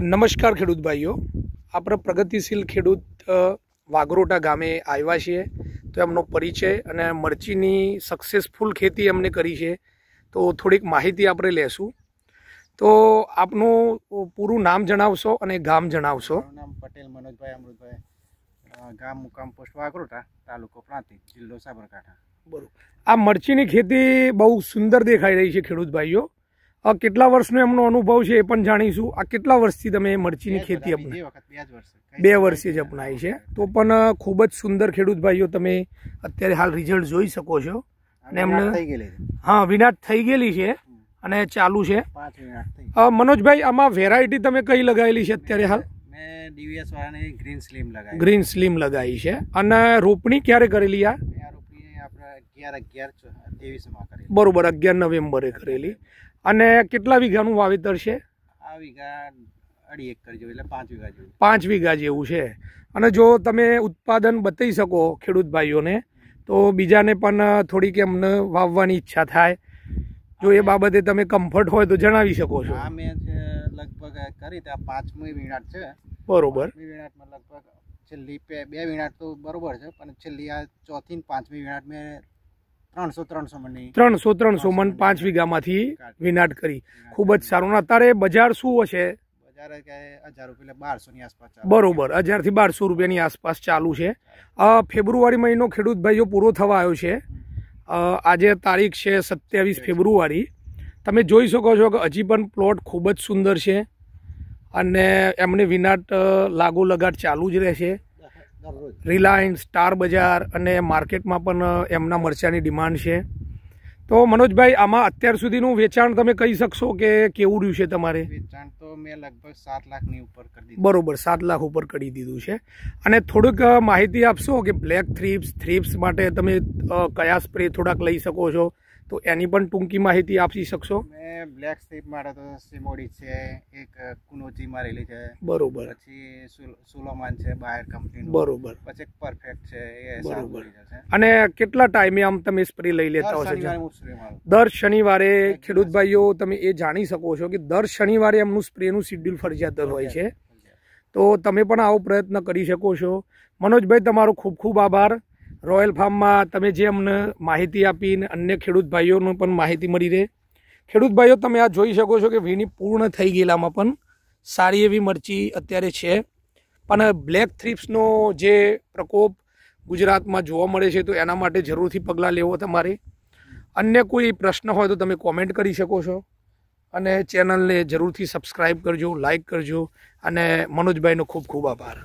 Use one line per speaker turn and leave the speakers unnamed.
નમસ્કાર ખેડૂત ભાઈઓ. આપણે પ્રગતિશીલ ખેડૂત વાગરોટા ગામે આવ્યા છીએ. તો એમનો પરિચય અને મરચીની સક્સેસફુલ ખેતી એમને કરી છે. તો થોડીક માહિતી આપણે લેશું. તો આપનું પૂરું નામ જણાવશો અને ગામ જણાવશો.
નામ પટેલ મનોજભાઈ અમૃતભાઈ. ગામ મુકામ પોસ્ટ વાઘરોટા તાલુકો પ્રાંતિ જિલ્લો સાબરકાંઠા.
બરોબર. આ મરચીની ખેતી બહુ સુંદર દેખાઈ રહી છે ખેડૂત ભાઈઓ. કેટલા વર્ષનો એમનો અનુભવ છે એ પણ જાણીશું. આ કેટલા વર્ષથી તમે મરચીની ખેતી અપનાવી
બે વર્ષે.
વર્ષથી જ અપનાવી છે. તો પણ ખૂબ જ સુંદર ખેડૂત ભાઈઓ તમે અત્યારે હાલ રિઝલ્ટ જોઈ શકો છો. અને એમને-. હા વિનાટ થઈ ગયેલી છે અને ચાલુ છે. મનોજભાઈ આમાં વેરાયટી તમે કઈ લગાવેલી છે અત્યારે હાલ?
ગ્રીન સ્લીમ લગાવી
ગ્રીન સ્લીમ લગાવી છે. અને રોપણી ક્યારે કરેલી આ? બરોબર અગિયાર નવેમ્બરે કરેલી. અને કેટલા વીઘાનું વાવેતર છે?
આ વીઘા અઢી એકર જેવું એટલે પાંચ વીઘા જેવું.
પાંચ વીઘા જેવું છે. અને જો તમે ઉત્પાદન બતાવી શકો ખેડૂત ભાઈઓને તો બીજાને પણ થોડીક એમને વાવવાની ઈચ્છા થાય. જો એ બાબતે તમે કમ્ફર્ટ હોય તો જણાવી શકો છો.
આ મેં છે લગભગ કરી ત્યાં પાંચમી વીણાટ છે.
બરોબર.
પાંચમી લગભગ છેલ્લી બે બે વિનાટ તો બરોબર છે પણ છેલ્લી આ ચોથી ને પાંચમી વીણાટ મેં ત્રણસો ત્રણસો
મન પાંચ વીઘામાંથી વિનાટ કરી. ખૂબ જ સારું. અત્યારે બજાર શું હશે? બરોબર હજારથી બારસો રૂપિયાની આસપાસ ચાલુ છે. ફેબ્રુઆરી મહિનો ખેડૂત ભાઈઓ પૂરો થવા આવ્યો છે. આજે તારીખ છે સત્યાવીસ ફેબ્રુઆરી. તમે જોઈ શકો છો કે હજી પણ પ્લોટ ખૂબ જ સુંદર છે. અને એમને વિનાટ લાગુ લાગો લગાટ ચાલુ જ રહેશે. રિલાયન્સ સ્ટાર બજાર અને માર્કેટમાં પણ એમના મરચાની ડિમાન્ડ છે. તો મનોજભાઈ આમાં અત્યાર સુધીનું વેચાણ તમે કહી શકશો કે કેવું રહ્યું છે તમારે?
વેચાણ તો મેં લગભગ સાત લાખની ઉપર કરી દીધું.
બરોબર સાત લાખ ઉપર કરી દીધું છે. અને થોડુંક માહિતી આપશો કે બ્લેક થ્રીપ્સ થ્રીપ્સ માટે તમે કયા સ્પ્રે થોડાક લઈ શકો છો? તો એની પણ ટૂંકી માહિતી આપી શકશો?
મેં બ્લેક સ્ટીપ માટે તો સિમોડી છે એક કુનોચી મારેલી છે.
બરોબર.
પછી સુલોમાન છે બાયર કંપની
બરોબર.
પછી પરફેક્ટ છે એ
બરોબર. અને કેટલા ટાઈમે આમ તમે સ્પ્રે લઈ લેતા
હો હશો.
દર શનિવારે ખેડૂત ભાઈઓ તમે એ જાણી શકો છો કે દર શનિવારે એમનું સ્પ્રેનું શિડ્યુલ ફરજિયાત હોય છે. તો તમે પણ આવો પ્રયત્ન કરી શકો છો. મનોજભાઈ તમારો ખૂબ ખૂબ આભાર. રોયલ ફાર્મમાં તમે જે અમને માહિતી આપીને અન્ય ખેડૂત ભાઈઓને પણ માહિતી મળી રહે. ખેડૂત ભાઈઓ, તમે આ જોઈ શકો છો કે વીણી પૂર્ણ થઈ ગયેલામાં પણ સારી એવી મરચી અત્યારે છે. પણ બ્લેક થ્રીપ્સનો જે પ્રકોપ ગુજરાતમાં જોવા મળે છે, તો એના માટે જરૂરથી પગલાં લેવો તમારે. અન્ય કોઈ પ્રશ્ન હોય તો તમે કોમેન્ટ કરી શકો છો. અને ચેનલને જરૂરથી સબસ્ક્રાઈબ કરજો લાઈક કરજો. અને મનોજભાઈનો ખૂબ ખૂબ આભાર.